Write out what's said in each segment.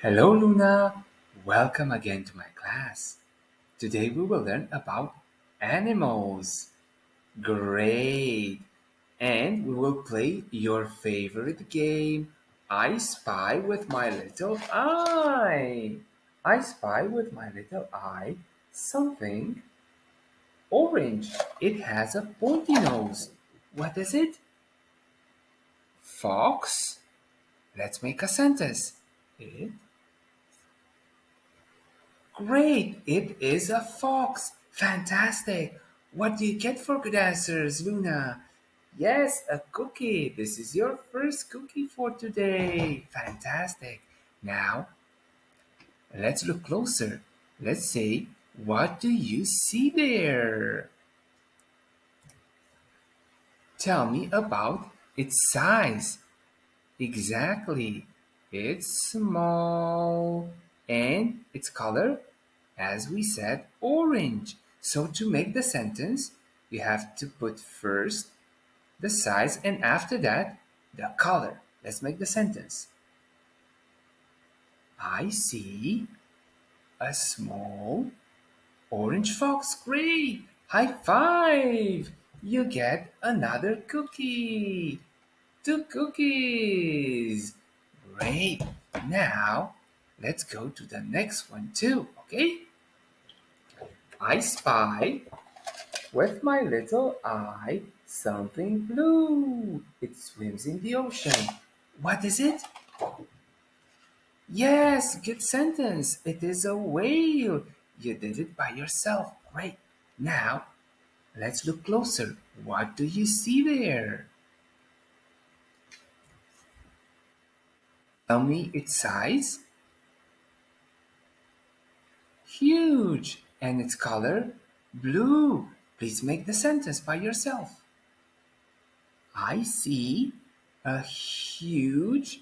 Hello, Luna. Welcome again to my class. Today we will learn about animals. Great. And we will play your favorite game, I Spy with My Little Eye. I spy with my little eye something orange. It has a pointy nose. What is it? Fox? Let's make a sentence. It Great! It is a fox! Fantastic! What do you get for good answers, Luna? Yes, a cookie. This is your first cookie for today. Fantastic. Now, let's look closer. Let's say, what do you see there? Tell me about its size. Exactly. It's small. And its color? As we said, orange. So to make the sentence, you have to put first the size and after that, the color. Let's make the sentence. I see a small orange fox. Great! High five! You get another cookie. Two cookies. Great. Now, let's go to the next one too, okay? I spy with my little eye something blue. It swims in the ocean. What is it? Yes, good sentence. It is a whale. You did it by yourself. Great. Now, let's look closer. What do you see there? Tell me its size. Huge. And its color? Blue. Please make the sentence by yourself. I see a huge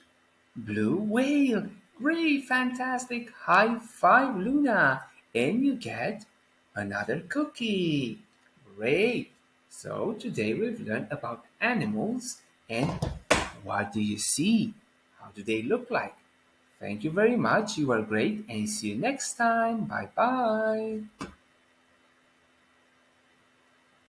blue whale. Great, fantastic. High five, Luna. And you get another cookie. Great. So today we've learned about animals and what do you see? How do they look like? Thank you very much. You are great and see you next time. Bye bye.